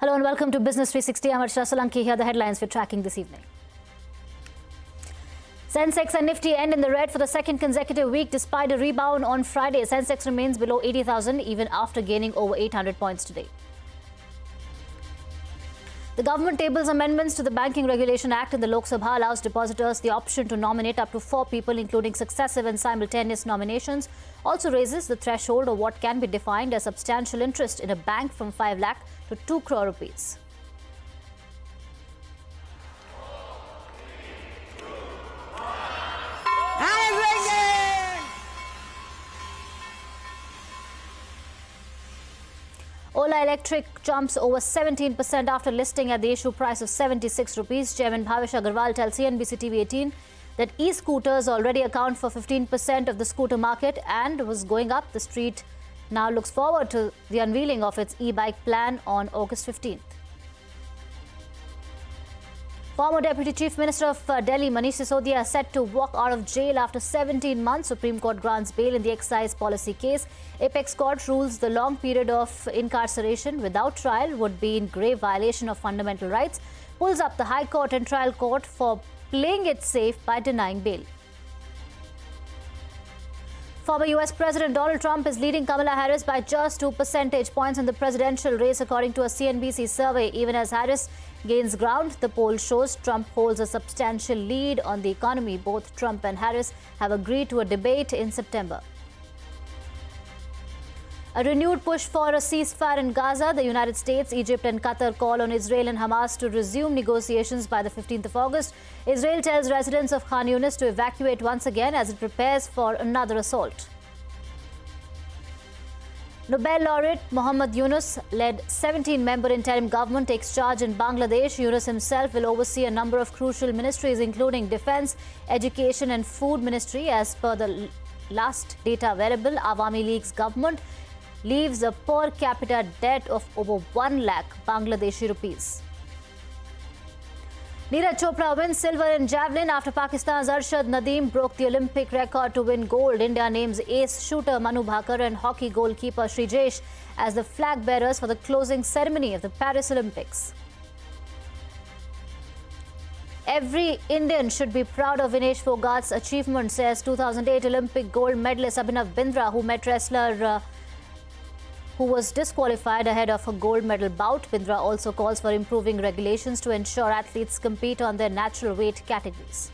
Hello and welcome to Business 360. I'm Arshia Solanki. Here are the headlines we're tracking this evening. Sensex and Nifty end in the red for the second consecutive week despite a rebound on Friday. Sensex remains below 80,000 even after gaining over 800 points today. The government tables amendments to the Banking Regulation Act in the Lok Sabha allows depositors the option to nominate up to four people, including successive and simultaneous nominations. Also raises the threshold of what can be defined as substantial interest in a bank from 5 lakh to 2 crore rupees. Ola Electric jumps over 17% after listing at the issue price of 76 rupees. Chairman Bhavish Aggarwal tells CNBC TV 18 that e-scooters already account for 15% of the scooter market and was going up. The street now looks forward to the unveiling of its e-bike plan on August 15th. Former Deputy Chief Minister of uh, Delhi, Manish Sisodia, set to walk out of jail after 17 months. Supreme Court grants bail in the excise policy case. Apex Court rules the long period of incarceration without trial would be in grave violation of fundamental rights. Pulls up the High Court and Trial Court for playing it safe by denying bail. Former US President Donald Trump is leading Kamala Harris by just 2 percentage points in the presidential race, according to a CNBC survey. Even as Harris gains ground, the poll shows Trump holds a substantial lead on the economy. Both Trump and Harris have agreed to a debate in September. A renewed push for a ceasefire in Gaza. The United States, Egypt, and Qatar call on Israel and Hamas to resume negotiations by the 15th of August. Israel tells residents of Khan Yunis to evacuate once again as it prepares for another assault. Nobel laureate Muhammad Yunus led 17 member interim government takes charge in Bangladesh. Yunus himself will oversee a number of crucial ministries, including defense, education, and food ministry, as per the last data available. Awami League's government leaves a per capita debt of over 1 lakh Bangladeshi rupees. Neeraj Chopra wins silver in javelin after Pakistan's Arshad Nadeem broke the Olympic record to win gold. India names ace shooter Manu Bhaker and hockey goalkeeper Sreejesh as the flag bearers for the closing ceremony of the Paris Olympics. Every Indian should be proud of Vinesh Phogat's achievement, says 2008 Olympic gold medalist Abhinav Bindra, who met wrestler uh, who was disqualified ahead of a gold medal bout. Bindra also calls for improving regulations to ensure athletes compete on their natural weight categories.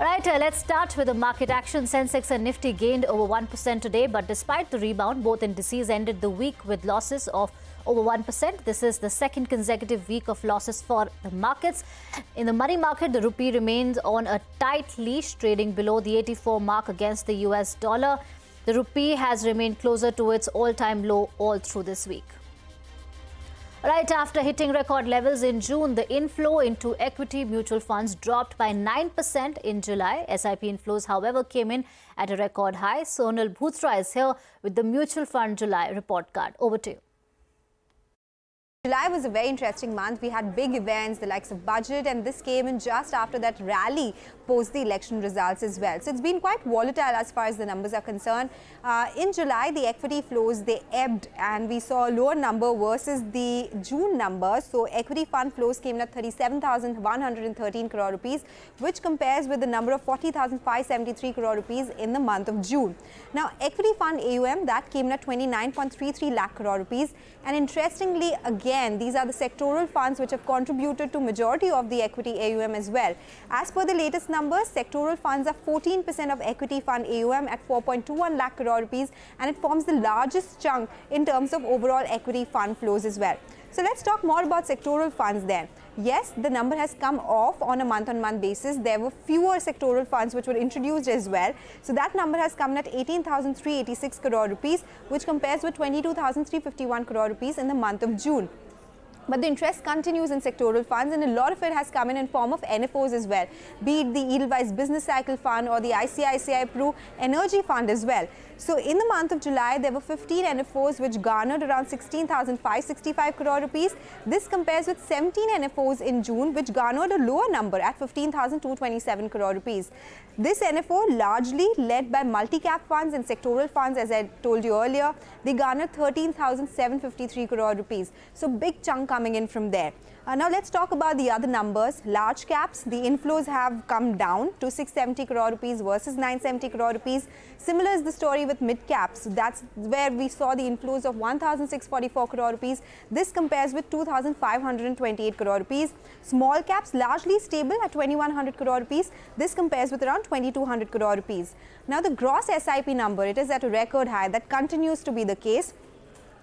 All right, uh, let's start with the market action. Sensex and Nifty gained over 1% today, but despite the rebound, both indices ended the week with losses of over 1%. This is the second consecutive week of losses for the markets. In the money market, the rupee remains on a tight leash, trading below the 84 mark against the US dollar. The rupee has remained closer to its all-time low all through this week. Right after hitting record levels in June, the inflow into equity mutual funds dropped by 9% in July. SIP inflows, however, came in at a record high. Sonal Bhutra is here with the Mutual Fund July report card. Over to you. July was a very interesting month. We had big events, the likes of budget, and this came in just after that rally post the election results as well. So it's been quite volatile as far as the numbers are concerned. Uh, in July, the equity flows, they ebbed and we saw a lower number versus the June number. So equity fund flows came in at 37,113 crore rupees, which compares with the number of 40,573 crore rupees in the month of June. Now, equity fund AUM, that came in at 29.33 lakh crore rupees. And interestingly, again, these are the sectoral funds which have contributed to majority of the equity AUM as well. As per the latest numbers, sectoral funds are 14% of equity fund AUM at 4.21 lakh crore rupees and it forms the largest chunk in terms of overall equity fund flows as well. So let's talk more about sectoral funds then. Yes, the number has come off on a month-on-month basis. There were fewer sectoral funds which were introduced as well. So that number has come at 18,386 crore rupees, which compares with 22,351 crore rupees in the month of June. But the interest continues in sectoral funds and a lot of it has come in in form of NFOs as well, be it the Edelweiss Business Cycle Fund or the ICICI Pru Energy Fund as well. So in the month of July, there were 15 NFOs which garnered around 16,565 crore rupees. This compares with 17 NFOs in June which garnered a lower number at 15,227 crore rupees. This NFO largely led by multi-cap funds and sectoral funds as I told you earlier. They garnered 13,753 crore rupees. So big chunk coming in from there. Uh, now let's talk about the other numbers. Large caps, the inflows have come down to 670 crore rupees versus 970 crore rupees. Similar is the story with mid caps. That's where we saw the inflows of 1644 crore rupees. This compares with 2528 crore rupees. Small caps largely stable at 2100 crore rupees. This compares with around 2200 crore rupees. Now the gross SIP number, it is at a record high. That continues to be the case.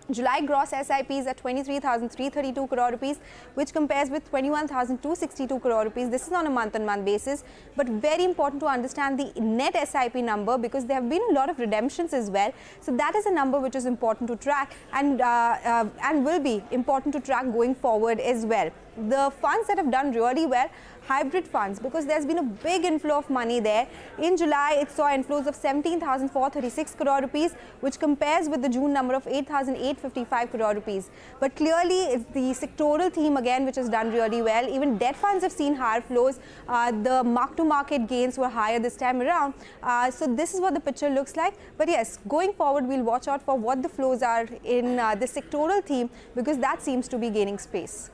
July gross SIPs at 23,332 crore rupees, which compares with 21,262 crore rupees. This is on a month-on-month basis, but very important to understand the net SIP number because there have been a lot of redemptions as well. So that is a number which is important to track and uh, uh, and will be important to track going forward as well. The funds that have done really well hybrid funds because there's been a big inflow of money there. In July, it saw inflows of 17,436 crore rupees, which compares with the June number of 8,855 crore rupees. But clearly, it's the sectoral theme again which has done really well. Even debt funds have seen higher flows. Uh, the mark-to-market gains were higher this time around. Uh, so this is what the picture looks like. But yes, going forward, we'll watch out for what the flows are in uh, the sectoral theme because that seems to be gaining space.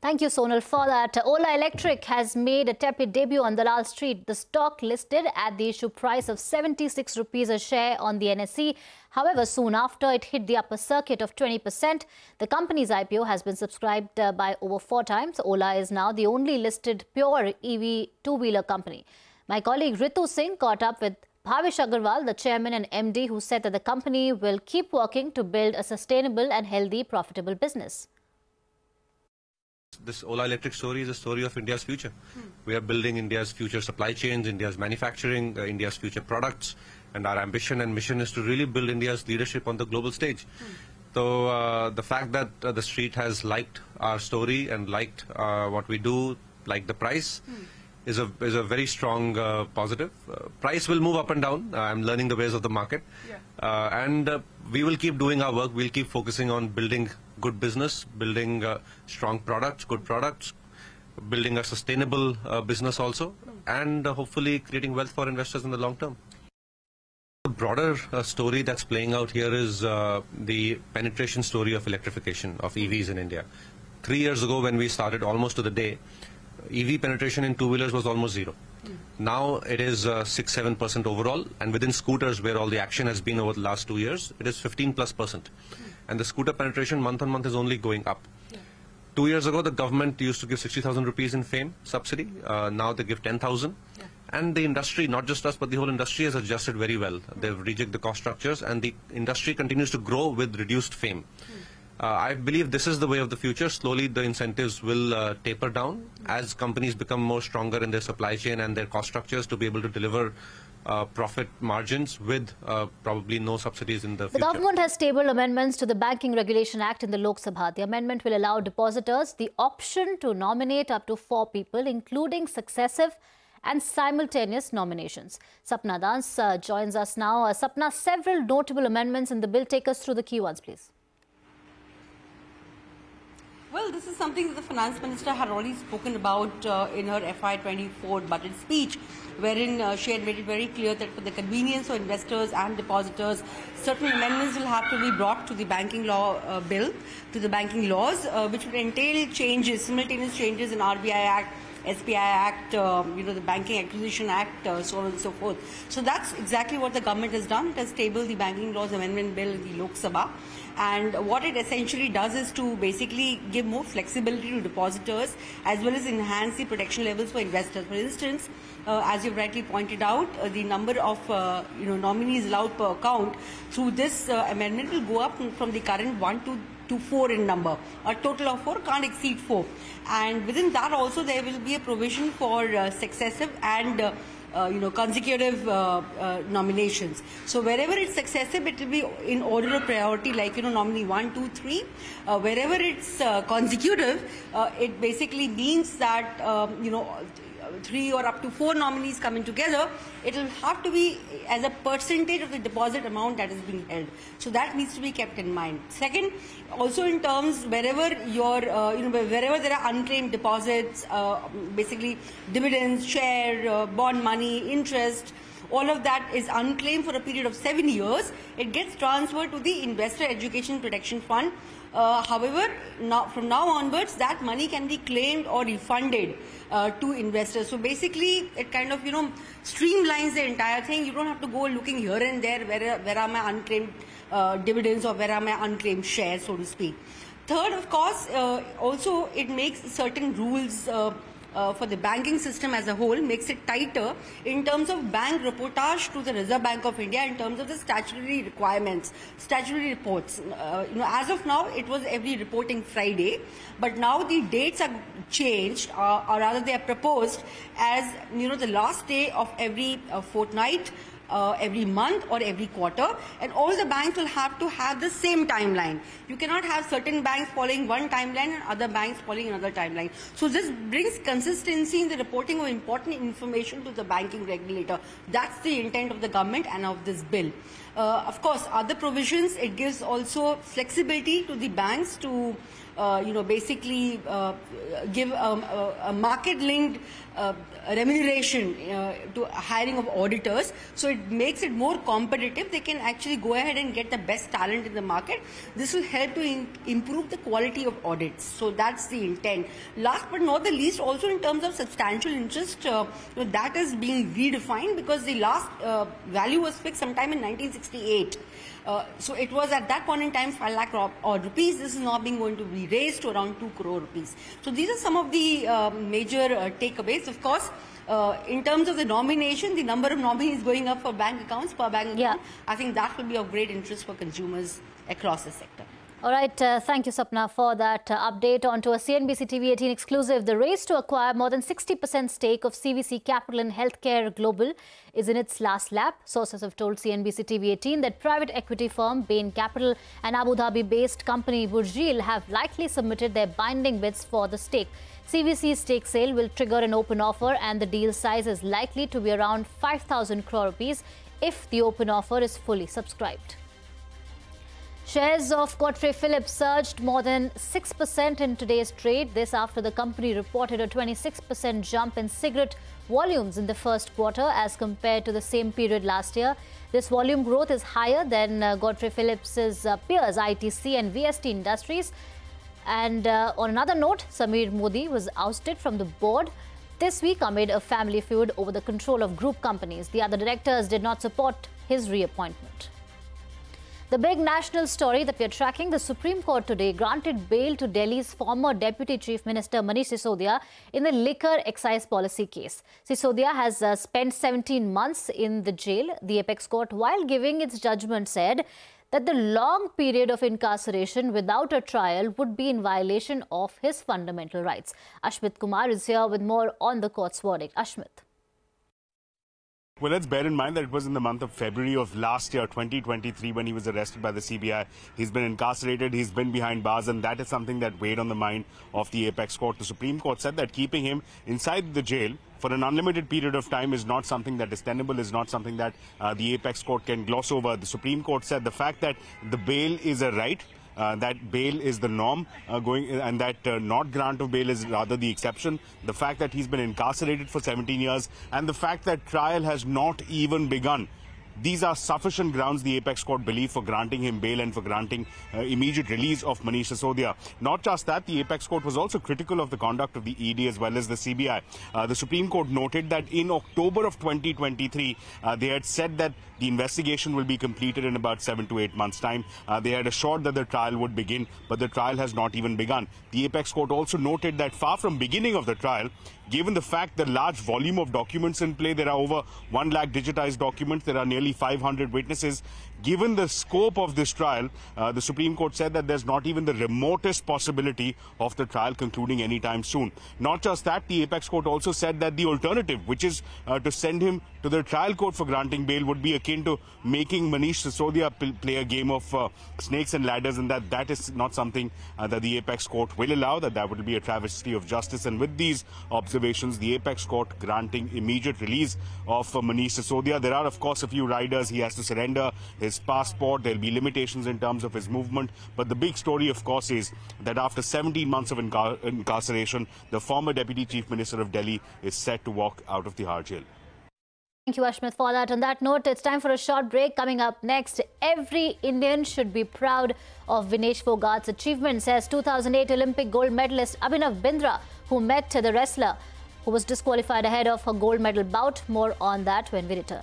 Thank you, Sonal, for that. Ola Electric has made a tepid debut on Dalal Street. The stock listed at the issue price of 76 rupees a share on the NSE. However, soon after it hit the upper circuit of 20%, the company's IPO has been subscribed uh, by over four times. Ola is now the only listed pure EV two-wheeler company. My colleague Ritu Singh caught up with Bhavish Aggarwal, the chairman and MD, who said that the company will keep working to build a sustainable and healthy, profitable business this Ola Electric story is a story of India's future. Hmm. We are building India's future supply chains, India's manufacturing, uh, India's future products, and our ambition and mission is to really build India's leadership on the global stage. Hmm. So uh, the fact that uh, the street has liked our story and liked uh, what we do, like the price, hmm. is a is a very strong uh, positive. Uh, price will move up and down. I'm learning the ways of the market, yeah. And we will keep doing our work. We'll keep focusing on building good business, building uh, strong products, good products, building a sustainable uh, business also, and uh, hopefully creating wealth for investors in the long term. The broader uh, story that's playing out here is uh, the penetration story of electrification of EVs in India. Three years ago when we started, almost to the day, EV penetration in two-wheelers was almost zero. Now it is 6-7% uh, overall, and within scooters, where all the action has been over the last two years, it is 15 plus percent and the scooter penetration month on month is only going up. Yeah. Two years ago, the government used to give 60,000 rupees in FAME subsidy. Uh, now they give 10,000. Yeah. And the industry, not just us, but the whole industry has adjusted very well. They've rejigged the cost structures, and the industry continues to grow with reduced FAME. Uh, I believe this is the way of the future. Slowly, the incentives will uh, taper down as companies become more stronger in their supply chain and their cost structures to be able to deliver uh, profit margins with uh, probably no subsidies in the, the future. The government has tabled amendments to the Banking Regulation Act in the Lok Sabha. The amendment will allow depositors the option to nominate up to four people, including successive and simultaneous nominations. Sapna Das uh, joins us now. Uh, Sapna, several notable amendments in the bill. Take us through the key ones, please. Well, this is something that the finance minister had already spoken about uh, in her FY24 budget speech, wherein uh, she had made it very clear that for the convenience of investors and depositors, certain amendments will have to be brought to the banking law uh, bill, to the banking laws, uh, which would entail changes, simultaneous changes in RBI Act, SBI Act, um, you know, the Banking Acquisition Act, uh, so on and so forth. So that's exactly what the government has done. It has tabled the Banking Laws Amendment Bill in the Lok Sabha. And what it essentially does is to basically give more flexibility to depositors as well as enhance the protection levels for investors. For instance, uh, as you've rightly pointed out, uh, the number of uh, you know nominees allowed per account through this uh, amendment will go up from the current one to to four in number. A total of four can't exceed four. And within that also there will be a provision for uh, successive and uh, you know, consecutive uh, uh, nominations. So wherever it's successive, it will be in order of priority, like, you know, nominee one, two, three. Uh, wherever it's consecutive, it basically means that, um, you know, three or up to four nominees coming together, it will have to be as a percentage of the deposit amount that is being held. So that needs to be kept in mind. Second, also in terms wherever your, uh, you know, wherever there are unclaimed deposits, uh, basically dividends, share, uh, bond money, interest, all of that is unclaimed for a period of seven years. It gets transferred to the Investor Education Protection Fund. Uh, however, now, from now onwards, that money can be claimed or refunded uh, to investors. So basically, it kind of you know streamlines the entire thing. You don't have to go looking here and there where where are my unclaimed uh, dividends or where are my unclaimed shares, so to speak. Third, of course, uh, also it makes certain rules uh, for the banking system as a whole makes it tighter in terms of bank reportage to the Reserve Bank of India in terms of the statutory requirements, statutory reports. Uh, you know, as of now, it was every reporting Friday, but now the dates are changed, uh, or rather they are proposed as you know the last day of every uh, fortnight uh, every month or every quarter and all the banks will have to have the same timeline. You cannot have certain banks following one timeline and other banks following another timeline. So this brings consistency in the reporting of important information to the banking regulator. That's the intent of the government and of this bill. Uh, of course, other provisions, it gives also flexibility to the banks to uh, you know, basically uh, give um, a, a market-linked uh, remuneration uh, to hiring of auditors. So it makes it more competitive. They can actually go ahead and get the best talent in the market. This will help to improve the quality of audits. So that's the intent. Last but not the least, also in terms of substantial interest, uh, you know, that is being redefined because the last value was fixed sometime in 1968. Uh, so it was at that point in time 5 lakh odd rupees. This is now being going to be raised to around 2 crore rupees. So these are some of the uh, major uh, takeaways. Of course, uh, in terms of the nomination, the number of nominees going up for bank accounts per bank account, yeah. I think that will be of great interest for consumers across the sector. All right, uh, thank you, Sapna, for that uh, update. On to a CNBC TV 18 exclusive. The race to acquire more than 60% stake of CVC Capital in Healthcare Global is in its last lap. Sources have told CNBC TV 18 that private equity firm Bain Capital and Abu Dhabi-based company Burjeel have likely submitted their binding bids for the stake. CVC's stake sale will trigger an open offer and the deal size is likely to be around 5,000 crore rupees if the open offer is fully subscribed. Shares of Godfrey Phillips surged more than 6% in today's trade. This after the company reported a 26% jump in cigarette volumes in the first quarter as compared to the same period last year. This volume growth is higher than uh, Godfrey Phillips's uh, peers ITC and VST Industries. And uh, on another note, Samir Modi was ousted from the board this week amid a family feud over the control of group companies. The other directors did not support his reappointment. The big national story that we are tracking, the Supreme Court today granted bail to Delhi's former Deputy Chief Minister Manish Sisodia in the liquor excise policy case. Sisodia has uh, spent 17 months in the jail. The apex court, while giving its judgment, said that the long period of incarceration without a trial would be in violation of his fundamental rights. Ashmit Kumar is here with more on the court's verdict. Ashmit. Well, let's bear in mind that it was in the month of February of last year, 2023, when he was arrested by the CBI. He's been incarcerated, he's been behind bars, and that is something that weighed on the mind of the apex court. The Supreme Court said that keeping him inside the jail for an unlimited period of time is not something that is tenable, is not something that uh, the apex court can gloss over. The Supreme Court said the fact that the bail is a right that bail is the norm uh, going and that uh, not grant of bail is rather the exception. The fact that he's been incarcerated for 17 years and the fact that trial has not even begun these are sufficient grounds, the Apex Court believe, for granting him bail and for granting uh, immediate release of Manish Sisodia. Not just that, the Apex Court was also critical of the conduct of the ED as well as the CBI. Uh, the Supreme Court noted that in October of 2023, uh, they had said that the investigation will be completed in about seven to eight months' time. Uh, they had assured that the trial would begin, but the trial has not even begun. The Apex Court also noted that far from beginning of the trial, given the fact the large volume of documents in play, there are over 1 lakh digitized documents, there are nearly 500 witnesses. Given the scope of this trial, uh, the Supreme Court said that there's not even the remotest possibility of the trial concluding anytime soon. Not just that, the Apex Court also said that the alternative, which is uh, to send him to the trial court for granting bail, would be akin to making Manish Sisodia play a game of uh, snakes and ladders, and that that is not something uh, that the Apex Court will allow, that that would be a travesty of justice. And with these observations, the Apex Court granting immediate release of uh, Manish Sisodia. There are, of course, a few riders. He has to surrender his passport. There'll be limitations in terms of his movement. But the big story, of course, is that after 17 months of incar incarceration, the former Deputy Chief Minister of Delhi is set to walk out of the Tihar jail. Thank you, Ashmit, for that. On that note, it's time for a short break. Coming up next, every Indian should be proud of Vinesh Phogat's achievement, says 2008 Olympic gold medalist Abhinav Bindra, who met the wrestler who was disqualified ahead of her gold medal bout. More on that when we return.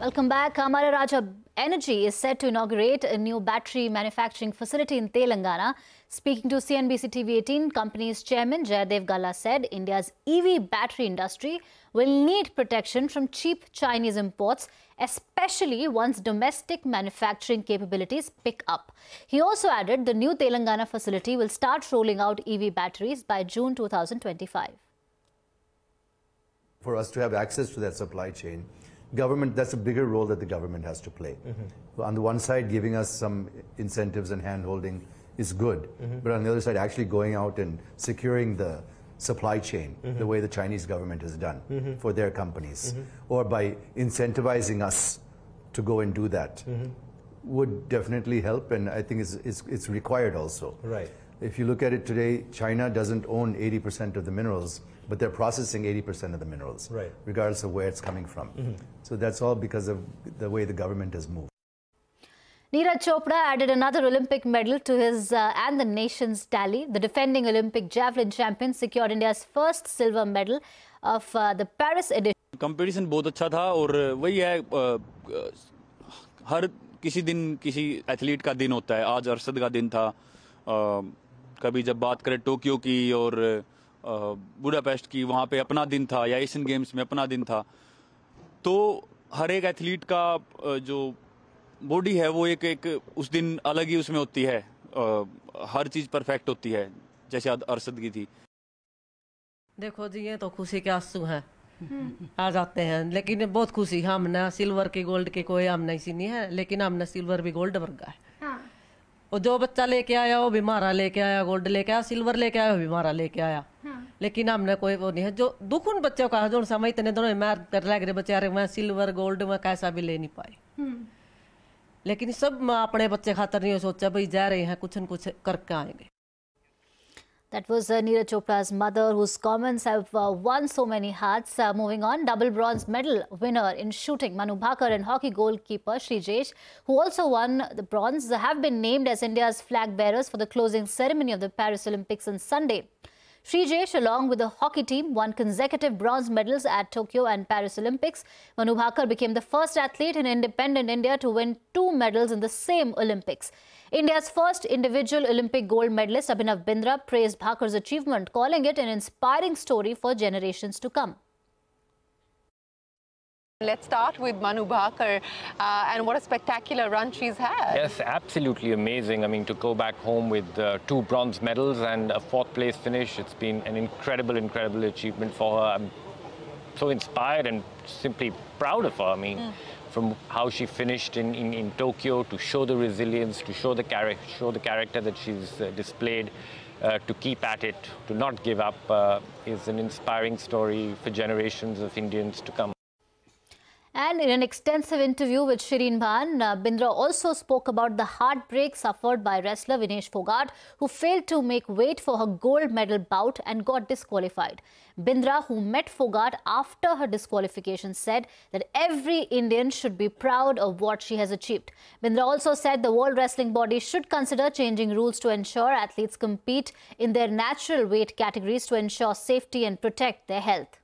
Welcome back. Amara Raja Energy is set to inaugurate a new battery manufacturing facility in Telangana. Speaking to CNBC TV 18, company's chairman Jayadev Galla said India's EV battery industry will need protection from cheap Chinese imports, especially once domestic manufacturing capabilities pick up. He also added the new Telangana facility will start rolling out EV batteries by June 2025. For us to have access to that supply chain, government, that's a bigger role that the government has to play. Mm-hmm. On the one side, giving us some incentives and hand-holding is good, mm-hmm. but on the other side, actually going out and securing the supply chain mm-hmm. the way the Chinese government has done mm-hmm. for their companies, mm-hmm. or by incentivizing us to go and do that, mm-hmm. would definitely help, and I think it's, it's, it's required also. Right. If you look at it today, China doesn't own 80% of the minerals but they're processing 80% of the minerals, right. regardless of where it's coming from. Mm -hmm. So that's all because of the way the government has moved. Neeraj Chopra added another Olympic medal to his uh, and the nation's tally. The defending Olympic javelin champion secured India's first silver medal of uh, the Paris edition. Competition बहुत अच्छा था और वही है हर किसी दिन किसी athlete का दिन होता है आज अरशद का दिन था कभी जब बात करें टोक्यो की और बुडापेस्ट की वहाँ पे अपना दिन था या एशियन गेम्स में अपना दिन था। तो हर एक एथलीट का जो बॉडी है वो एक एक उस दिन अलग ही उसमें होती है। हर चीज़ परफेक्ट होती है जैसे अरसद की थी। देखो जी ये तो खुशी के आँसू हैं। आ जाते हैं लेकिन बहुत खुशी। हमने सिल्वर की गोल्ड की कोई हमने इसी नहीं है लेकिन हमने सिल्वर भी गोल्ड वर्गा है हाँ। और जो बच्चा लेके आया वो भी मारा लेके आया गोल्ड लेके आया सिल्वर लेके आया वो भी मारा लेके आया। लेकिन हमने कोई वो नहीं है। जो दुख उन बच्चों का जो समय इतने दोनों मैर कर लग रहे बेचारे मैं सिल्वर गोल्ड में कैसा भी ले नहीं पाए हम्म। लेकिन सब अपने बच्चे खातर नहीं सोचा भाई जा रहे हैं कुछ न कुछ करके आएँगे। That was uh, Neeraj Chopra's mother, whose comments have uh, won so many hearts. Uh, moving on, double bronze medal winner in shooting Manu Bhaker and hockey goalkeeper Sreejesh, who also won the bronze, have been named as India's flag bearers for the closing ceremony of the Paris Olympics on Sunday. Sreejesh, along with the hockey team, won consecutive bronze medals at Tokyo and Paris Olympics. Manu Bhaker became the first athlete in independent India to win two medals in the same Olympics. India's first individual Olympic gold medalist Abhinav Bindra praised Bhaker's achievement, calling it an inspiring story for generations to come. Let's start with Manu Bhaker uh, and what a spectacular run she's had. Yes, absolutely amazing. I mean, to go back home with uh, two bronze medals and a fourth place finish, it's been an incredible, incredible achievement for her. I'm so inspired and simply proud of her. I mean, mm. From how she finished in, in, in, Tokyo to show the resilience, to show the, show the character that she's uh, displayed. Uh, to keep at it, to not give up, uh, is an inspiring story for generations of Indians to come. And in an extensive interview with Shireen Bhan, uh, Bindra also spoke about the heartbreak suffered by wrestler Vinesh Phogat, who failed to make weight for her gold medal bout and got disqualified. Bindra, who met Phogat after her disqualification, said that every Indian should be proud of what she has achieved. Bindra also said the World Wrestling Body should consider changing rules to ensure athletes compete in their natural weight categories to ensure safety and protect their health.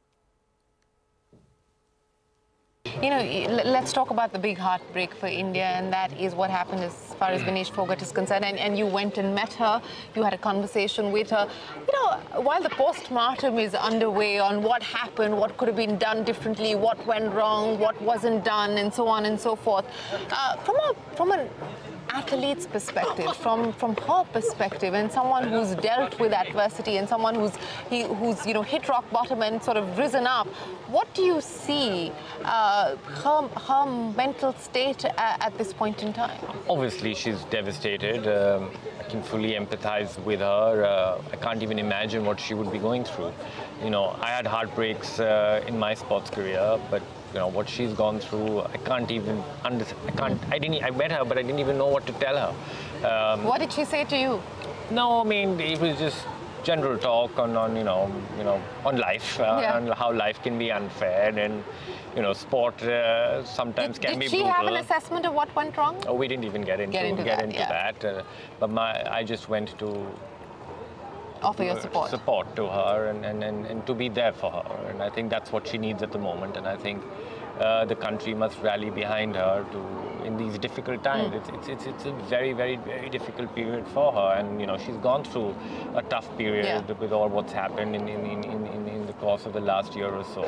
You know, let's talk about the big heartbreak for India, and that is what happened as far as Vinesh Phogat is concerned. And, and you went and met her, you had a conversation with her. You know, while the post-mortem is underway on what happened, what could have been done differently, what went wrong, what wasn't done, and so on and so forth, uh, from a from an athlete's perspective, from from her perspective, and someone who's dealt with adversity and someone who's he, who's you know hit rock bottom and sort of risen up, what do you see uh, her her mental state at, this point in time? Obviously, she's devastated. Um, I can fully empathize with her. Uh, I can't even imagine what she would be going through. You know, I had heartbreaks uh, in my sports career, but you know what she's gone through, I can't even understand. I can't. I didn't. I met her, but I didn't even know what to tell her. Um, What did she say to you? no, I mean it was just general talk on, on you know you know on life uh, Yeah. and how life can be unfair and you know sport uh, sometimes Did, can did be she brutal. have an assessment of what went wrong? Oh, we didn't even get into Get into that, yeah. that, uh, but my I just went to Offer your support. support to her and, and, and, and to be there for her. And I think that's what she needs at the moment. And I think uh, the country must rally behind her to in these difficult times. Hmm. It's, it's, it's, it's a very, very, very difficult period for her. And, you know, she's gone through a tough period Yeah. with all what's happened in, in, in, in- in the course of the last year or so.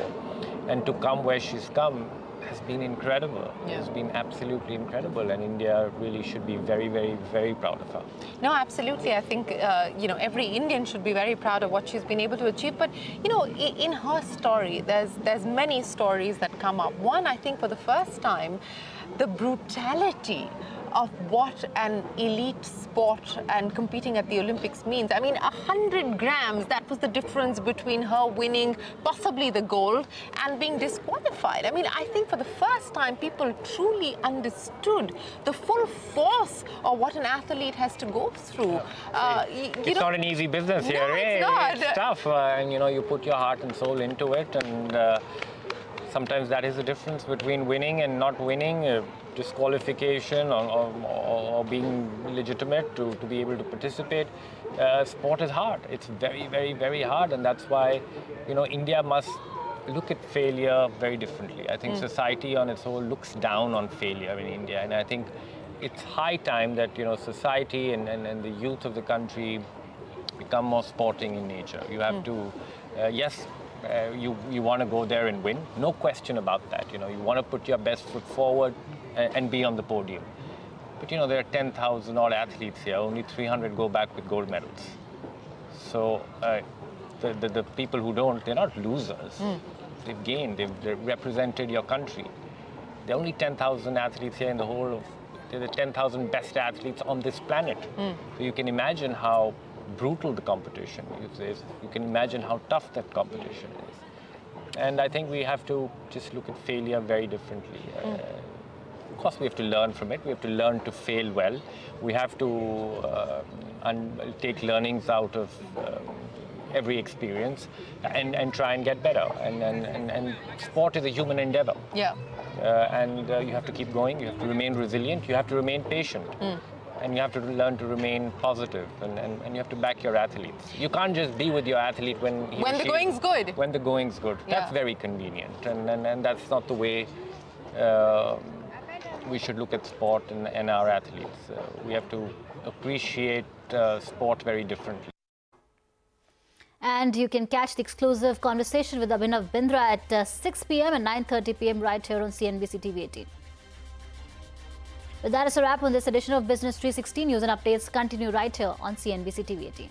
And to come where she's come has been incredible. Yeah. It's been absolutely incredible. And India really should be very, very, very proud of her. No, absolutely. I think uh, you know every Indian should be very proud of what she's been able to achieve. But you know, in her story, there's there's many stories that come up. One, I think, for the first time, the brutality of what an elite sport and competing at the Olympics means. I mean, a hundred grams. That was the difference between her winning possibly the gold and being disqualified. I mean, I think for the first time, people truly understood the full force of what an athlete has to go through. Uh, it's know- not an easy business No, here. it's eh? not. It's tough, uh, and you know you put your heart and soul into it, and uh, sometimes that is the difference between winning and not winning, uh, disqualification or, or, or- being legitimate to, to be able to participate. Uh, sport is hard. It's very, very, very hard, and that's why you know India must look at failure very differently. I think Mm. society on its whole looks down on failure in India, and I think it's high time that you know society and, and, and the youth of the country become more sporting in nature. You have to, uh, yes, uh, you you want to go there and win, no question about that. You know, you want to put your best foot forward and, and be on the podium. But you know, there are 10,000 odd athletes here. Only 300 go back with gold medals. So uh, the, the the people who don't, they're not losers. They've gained. They've, they've represented your country. There are only 10,000 athletes here in the whole of. They're the 10,000 best athletes on this planet. So you can imagine how brutal the competition is. You can imagine how tough that competition is. And I think we have to just look at failure very differently. Uh, of course, we have to learn from it. We have to learn to fail well. We have to uh, un- take learnings out of um, every experience and, and try and get better. And, and, and, and sport is a human endeavor. Yeah. Uh, and uh, you have to keep going. You have to remain resilient. You have to remain patient. And you have to learn to remain positive and, and, and you have to back your athletes. You can't just be with your athlete when he When the she- going's good. When the going's good. That's very convenient. And, and, and that's not the way uh, we should look at sport and, and our athletes. Uh, we have to appreciate uh, sport very differently. And you can catch the exclusive conversation with Abhinav Bindra at uh, 6 p.m. and 9.30 p.m. right here on CNBC TV 18. With that is a wrap on this edition of Business 360 News and Updates. Continue right here on CNBC TV 18.